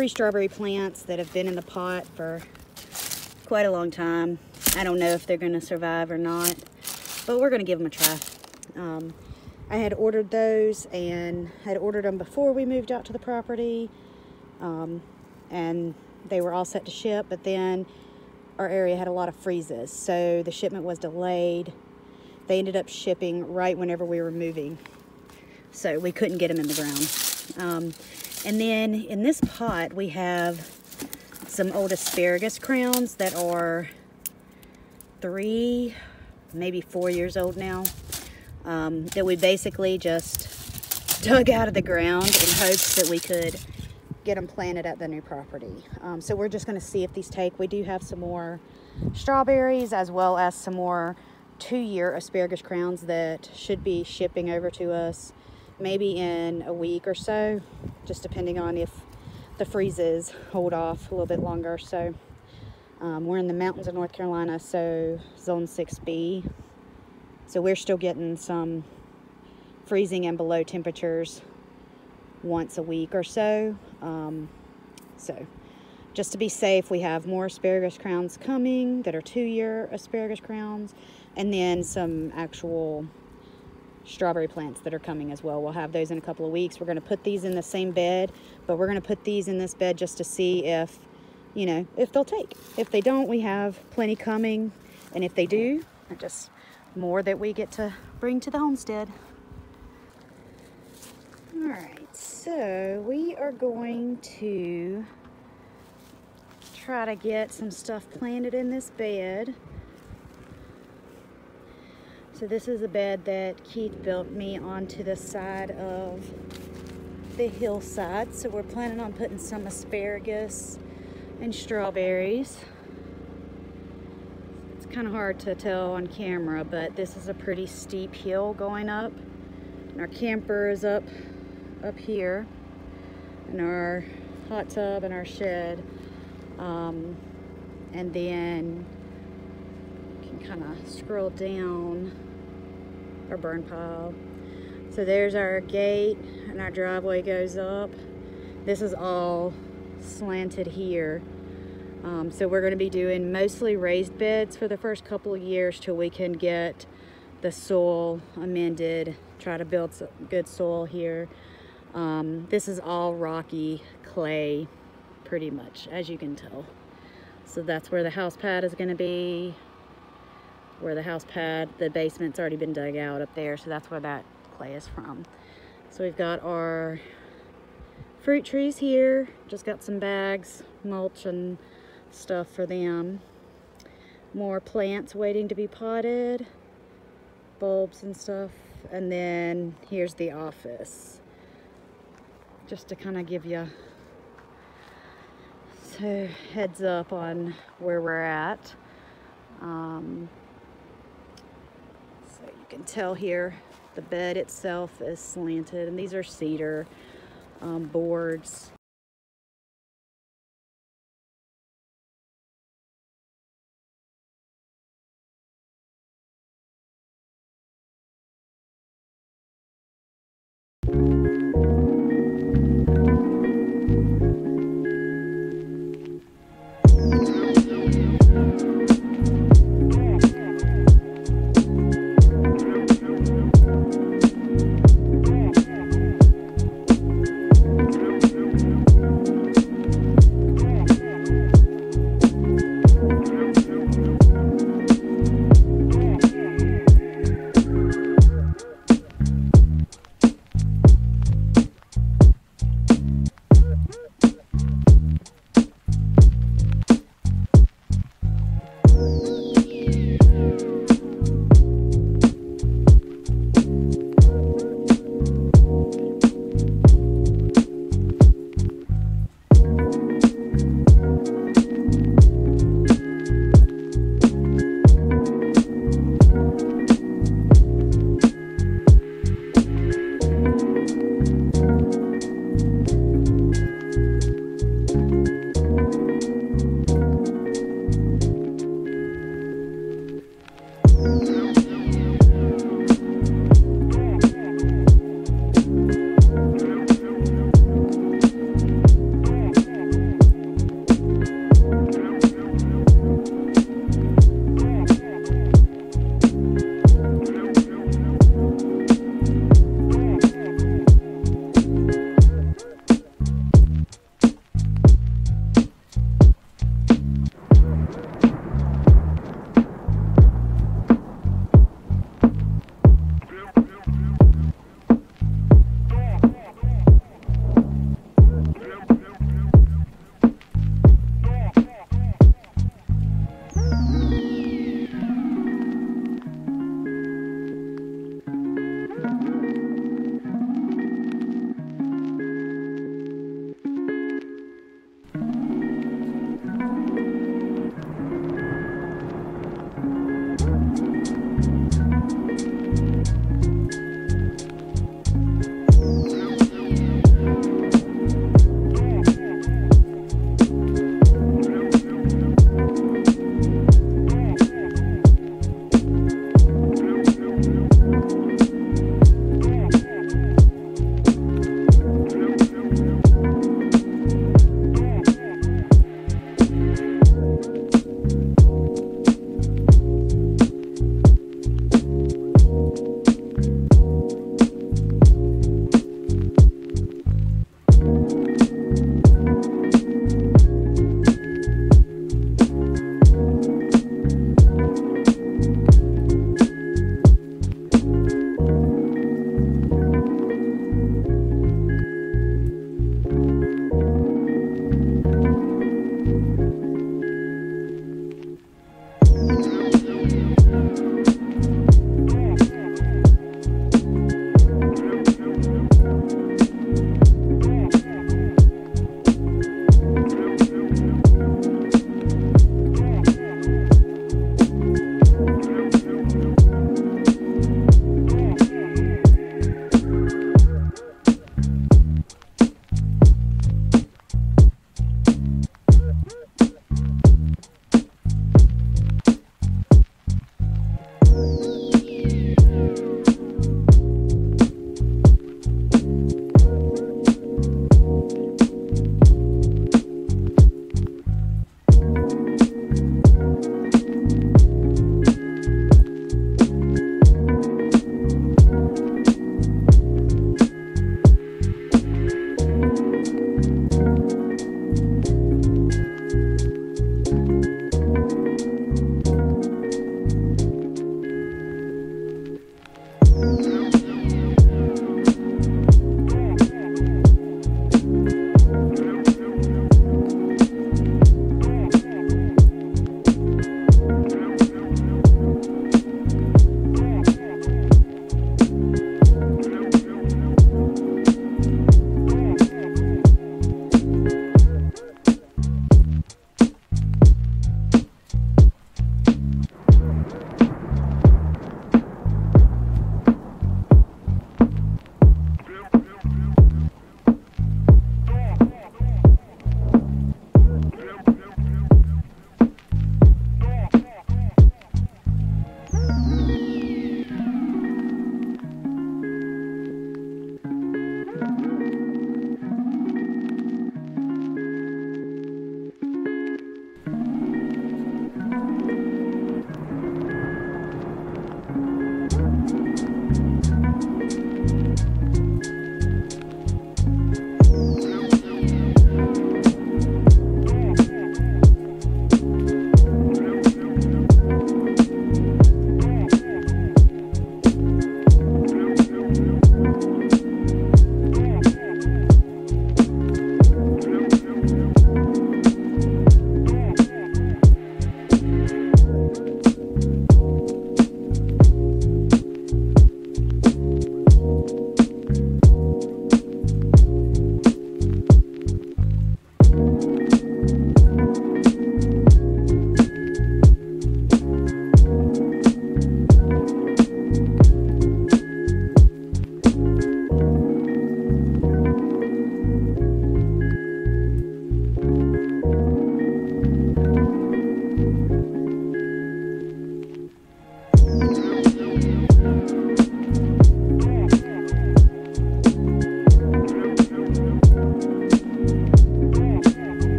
three strawberry plants that have been in the pot for quite a long time. I don't know if they're going to survive or not, but we're going to give them a try. Um, I had ordered those and had ordered them before we moved out to the property. Um, and they were all set to ship, but then our area had a lot of freezes. So the shipment was delayed. They ended up shipping right whenever we were moving. So we couldn't get them in the ground. Um, and then in this pot, we have some old asparagus crowns that are three, maybe four years old now. Um, that we basically just dug out of the ground in hopes that we could get them planted at the new property. Um, so we're just going to see if these take. We do have some more strawberries as well as some more two-year asparagus crowns that should be shipping over to us maybe in a week or so, just depending on if the freezes hold off a little bit longer. So um, we're in the mountains of North Carolina, so zone 6B. So we're still getting some freezing and below temperatures once a week or so. Um, so just to be safe, we have more asparagus crowns coming that are two-year asparagus crowns, and then some actual strawberry plants that are coming as well. We'll have those in a couple of weeks. We're going to put these in the same bed, but we're going to put these in this bed just to see if, you know, if they'll take. If they don't, we have plenty coming, and if they do, just more that we get to bring to the homestead. All right. So we are going to try to get some stuff planted in this bed. So this is a bed that Keith built me onto the side of the hillside. So we're planning on putting some asparagus and strawberries. It's kind of hard to tell on camera, but this is a pretty steep hill going up. And our camper is up up here And our hot tub and our shed. Um, and then you can kind of scroll down our burn pile. So there's our gate and our driveway goes up. This is all slanted here. Um, so we're going to be doing mostly raised beds for the first couple of years till we can get the soil amended, try to build some good soil here. Um, this is all rocky clay, pretty much, as you can tell. So that's where the house pad is going to be. Where the house pad, the basement's already been dug out up there, so that's where that clay is from. So we've got our fruit trees here. Just got some bags, mulch and stuff for them. More plants waiting to be potted, bulbs and stuff. And then here's the office just to kind of give you so heads up on where we're at. Um, can tell here the bed itself is slanted and these are cedar um, boards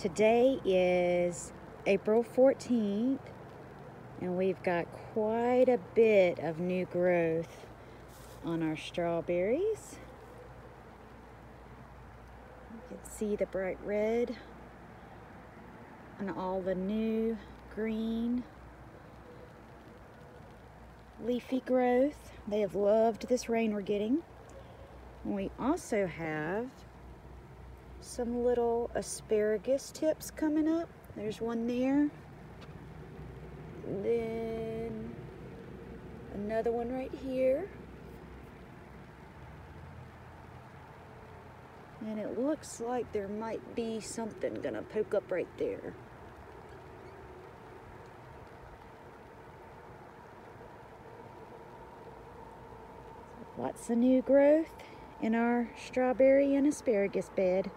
Today is April 14th and we've got quite a bit of new growth on our strawberries. You can see the bright red and all the new green leafy growth. They have loved this rain we're getting. We also have some little asparagus tips coming up. There's one there. And then another one right here. And it looks like there might be something gonna poke up right there. Lots of new growth in our strawberry and asparagus bed.